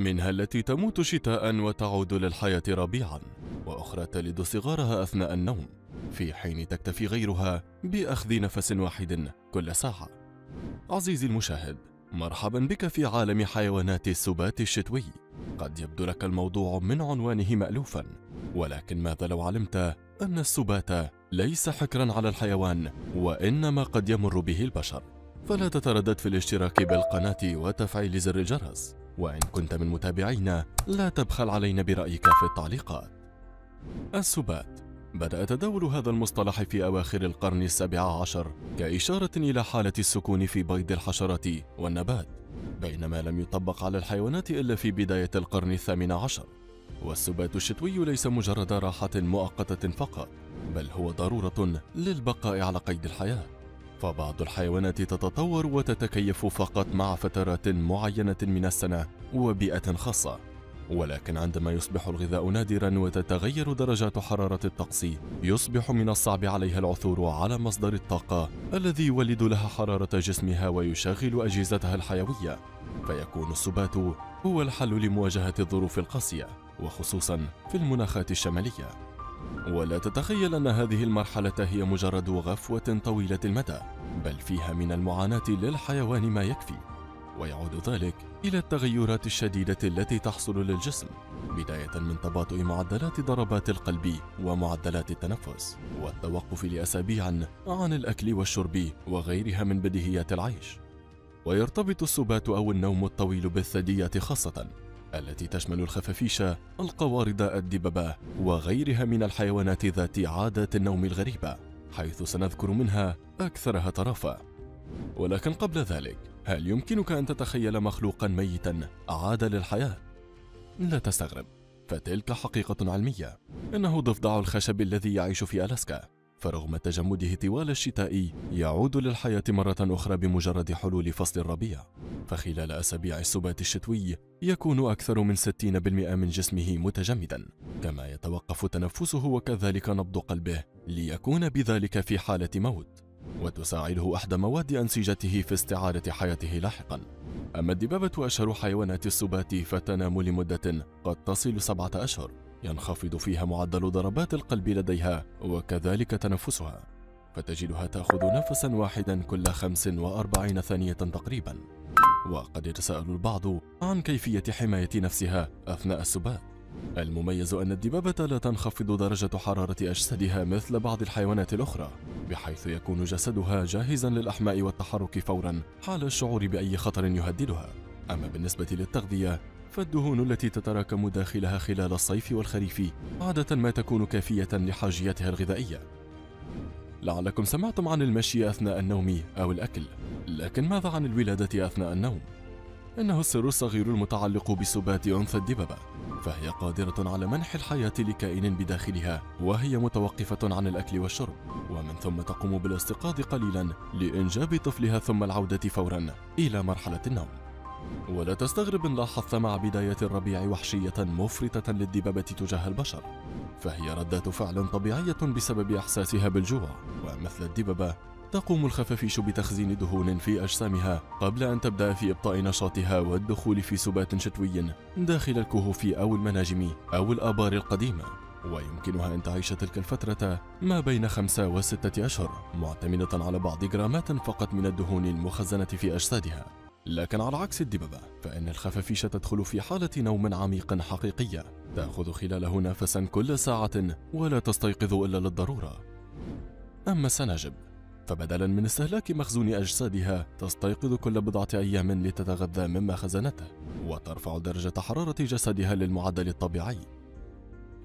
منها التي تموت شتاء وتعود للحياة ربيعا وأخرى تلد صغارها أثناء النوم في حين تكتفي غيرها بأخذ نفس واحد كل ساعة. عزيزي المشاهد مرحبا بك في عالم حيوانات السبات الشتوي. قد يبدو لك الموضوع من عنوانه مألوفا ولكن ماذا لو علمت أن السبات ليس حكرا على الحيوان وإنما قد يمر به البشر؟ فلا تتردد في الاشتراك بالقناة وتفعيل زر الجرس. وإن كنت من متابعينا لا تبخل علينا برأيك في التعليقات. السبات. بدأ تداول هذا المصطلح في أواخر القرن السابع عشر كإشارة إلى حالة السكون في بيض الحشرات والنبات بينما لم يطبق على الحيوانات إلا في بداية القرن الثامن عشر. والسبات الشتوي ليس مجرد راحة مؤقتة فقط بل هو ضرورة للبقاء على قيد الحياة. فبعض الحيوانات تتطور وتتكيف فقط مع فترات معينة من السنة وبيئة خاصة. ولكن عندما يصبح الغذاء نادرا وتتغير درجات حرارة الطقس يصبح من الصعب عليها العثور على مصدر الطاقة الذي يولد لها حرارة جسمها ويشغل أجهزتها الحيوية. فيكون السبات هو الحل لمواجهة الظروف القاسية وخصوصا في المناخات الشمالية. ولا تتخيل أن هذه المرحلة هي مجرد غفوة طويلة المدى بل فيها من المعاناة للحيوان ما يكفي ويعود ذلك إلى التغيرات الشديدة التي تحصل للجسم بداية من تباطؤ معدلات ضربات القلب ومعدلات التنفس والتوقف لأسابيع عن الأكل والشرب وغيرها من بديهيات العيش. ويرتبط السبات أو النوم الطويل بالثدييات خاصة التي تشمل الخفافيش القوارض الدببة وغيرها من الحيوانات ذات عادات النوم الغريبة حيث سنذكر منها أكثرها طرافة. ولكن قبل ذلك هل يمكنك أن تتخيل مخلوقا ميتا عاد للحياة؟ لا تستغرب فتلك حقيقة علمية. إنه ضفدع الخشب الذي يعيش في ألاسكا. فرغم تجمده طوال الشتاء يعود للحياة مرة أخرى بمجرد حلول فصل الربيع. فخلال أسابيع السبات الشتوي يكون أكثر من 60% من جسمه متجمدا كما يتوقف تنفسه وكذلك نبض قلبه ليكون بذلك في حالة موت وتساعده أحدى مواد أنسجته في استعادة حياته لاحقا. أما الدبابة أشهر حيوانات السبات فتنام لمدة قد تصل سبعة أشهر ينخفض فيها معدل ضربات القلب لديها وكذلك تنفسها فتجدها تأخذ نفسا واحدا كل 45 ثانية تقريبا. وقد يتساءل البعض عن كيفية حماية نفسها أثناء السبات المميز أن الدبابة لا تنخفض درجة حرارة أجسادها مثل بعض الحيوانات الأخرى بحيث يكون جسدها جاهزا للأحماء والتحرك فورا حال الشعور بأي خطر يهددها. أما بالنسبة للتغذية فالدهون التي تتراكم داخلها خلال الصيف والخريف عادة ما تكون كافية لحاجياتها الغذائية. لعلكم سمعتم عن المشي أثناء النوم أو الأكل لكن ماذا عن الولادة أثناء النوم؟ إنه السر الصغير المتعلق بسبات أنثى الدببة فهي قادرة على منح الحياة لكائن بداخلها وهي متوقفة عن الأكل والشرب ومن ثم تقوم بالاستيقاظ قليلا لإنجاب طفلها ثم العودة فورا إلى مرحلة النوم ولا تستغرب إن لاحظت مع بداية الربيع وحشية مفرطة للدببة تجاه البشر فهي ردات فعل طبيعية بسبب إحساسها بالجوع. ومثل الدببة تقوم الخفافيش بتخزين دهون في أجسامها قبل أن تبدأ في إبطاء نشاطها والدخول في سبات شتوي داخل الكهوف أو المناجم أو الآبار القديمة. ويمكنها أن تعيش تلك الفترة ما بين خمسة وستة أشهر معتمدة على بعض جرامات فقط من الدهون المخزنة في أجسادها. لكن على عكس الدببة فإن الخفافيش تدخل في حالة نوم عميق حقيقية تأخذ خلاله نفسا كل ساعة ولا تستيقظ إلا للضرورة. أما السناجب فبدلا من استهلاك مخزون أجسادها تستيقظ كل بضعة أيام لتتغذى مما خزنته وترفع درجة حرارة جسدها للمعدل الطبيعي.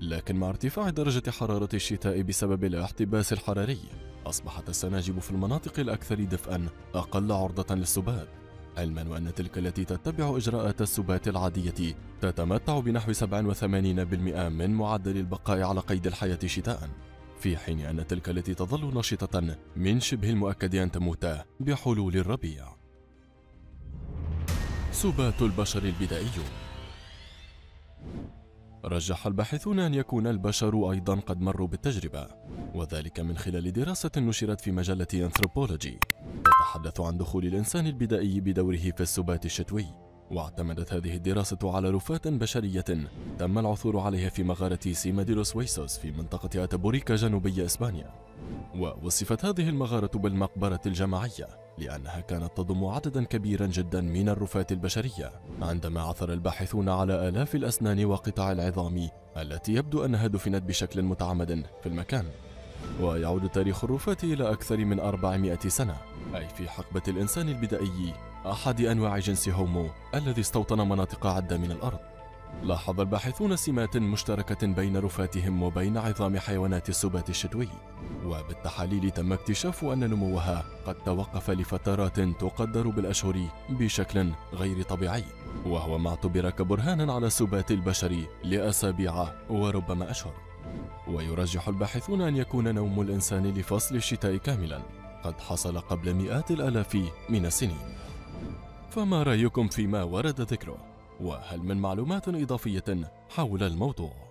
لكن مع ارتفاع درجة حرارة الشتاء بسبب الاحتباس الحراري أصبحت السناجب في المناطق الأكثر دفئا أقل عرضة للسبات. علما وأن تلك التي تتبع إجراءات السبات العادية تتمتع بنحو 87% من معدل البقاء على قيد الحياة شتاء في حين أن تلك التي تظل نشطة من شبه المؤكد أن تموت بحلول الربيع. سبات البشر البدائيون رجح الباحثون أن يكون البشر أيضا قد مروا بالتجربة وذلك من خلال دراسة نشرت في مجلة أنثروبولوجي تتحدث عن دخول الإنسان البدائي بدوره في السبات الشتوي واعتمدت هذه الدراسة على رفات بشرية تم العثور عليها في مغارة سيماديروس ويسوس في منطقة أتابوريكا جنوبي إسبانيا. ووصفت هذه المغارة بالمقبرة الجماعية لأنها كانت تضم عددا كبيرا جدا من الرفات البشرية عندما عثر الباحثون على آلاف الأسنان وقطع العظام التي يبدو أنها دفنت بشكل متعمد في المكان. ويعود تاريخ الرفات إلى أكثر من 400 سنة أي في حقبة الإنسان البدائي أحد أنواع جنس هومو الذي استوطن مناطق عدة من الأرض. لاحظ الباحثون سمات مشتركة بين رفاتهم وبين عظام حيوانات السبات الشتوي وبالتحاليل تم اكتشاف أن نموها قد توقف لفترات تقدر بالأشهر بشكل غير طبيعي وهو ما اعتبر كبرهانا على سبات البشر لأسابيع وربما أشهر ويرجح الباحثون أن يكون نوم الإنسان لفصل الشتاء كاملا قد حصل قبل مئات الآلاف من السنين فما رأيكم فيما ورد ذكره؟ وهل من معلومات إضافية حول الموضوع؟